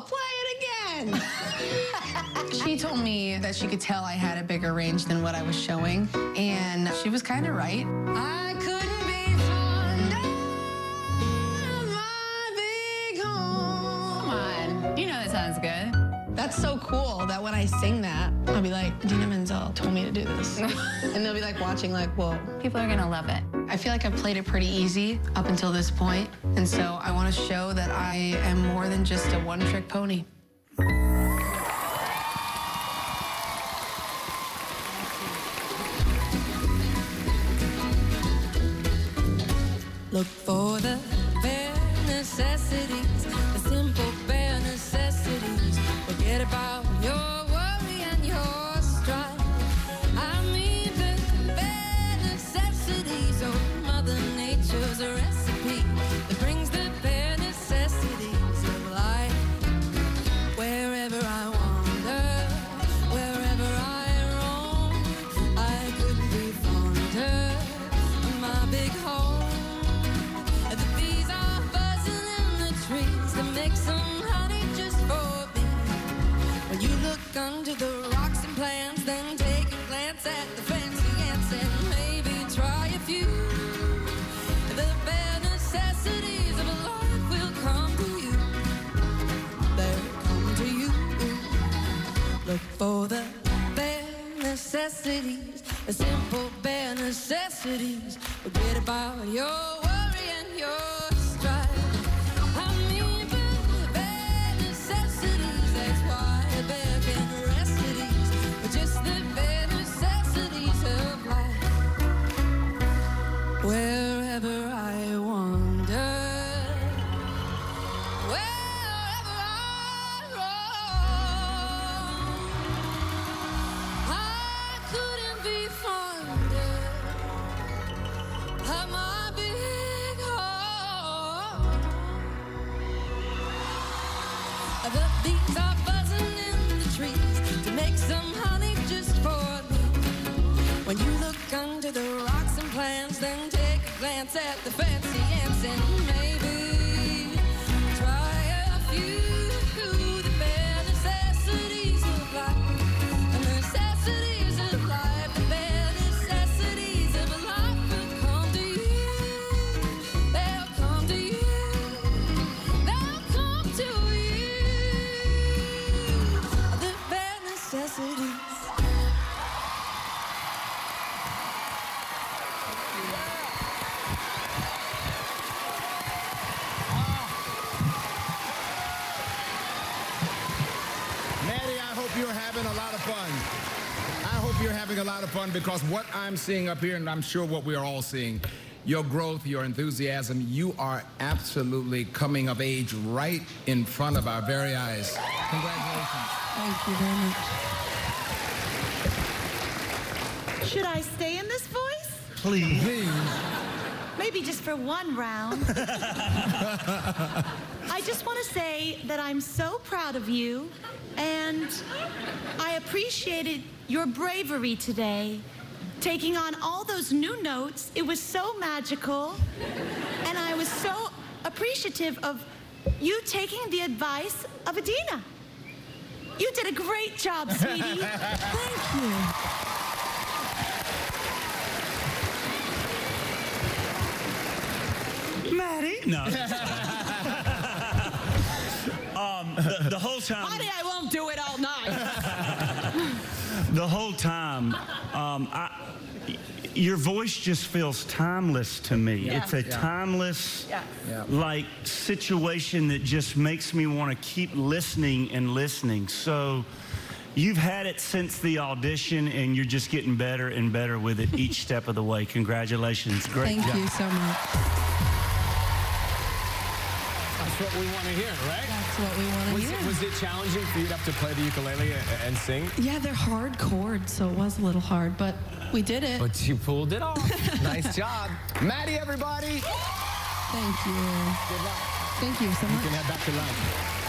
Play it again. She told me that she could tell I had a bigger range than what I was showing, and she was kind of right. I couldn't be fonder of my big home. Come on. You know that sounds good. That's so cool that when I sing that, I'll be like, Idina Menzel told me to do this. and they'll be like watching, like, whoa. People are gonna love it. I feel like I've played it pretty easy up until this point, and so I want to show that I am more than just a one trick pony. Look for the necessities. Forget about your The bees are buzzing in the trees to make some honey just for me. When you look under the rocks and plants, then take a glance at the fancy ants and maybe a lot of fun. I hope you're having a lot of fun because what I'm seeing up here, and I'm sure what we are all seeing, your growth, your enthusiasm, you are absolutely coming of age right in front of our very eyes. Congratulations. Thank you very much. Should I stay in this voice? Please. Please. Maybe just for one round. I just want to say that I'm so proud of you, and I appreciated your bravery today, taking on all those new notes. It was so magical, and I was so appreciative of you taking the advice of Idina. You did a great job, sweetie. Thank you. No. um, the, the whole time. Honey, I won't do it all night. The whole time, um, I, your voice just feels timeless to me. It's a timeless, Yeah. like situation that just makes me want to keep listening and listening. So. You've had it since the audition, and you're just getting better and better with it each step of the way. Congratulations. Great Thank job. you so much. That's what we want to hear, right? That's what we want to hear. it, was it challenging for you to have to play the ukulele and, and sing? Yeah, they're hard chords, so it was a little hard, but we did it. But you pulled it off. nice job. Maddie, everybody. Thank you. Good luck. Thank you so You much. can head back to lunch.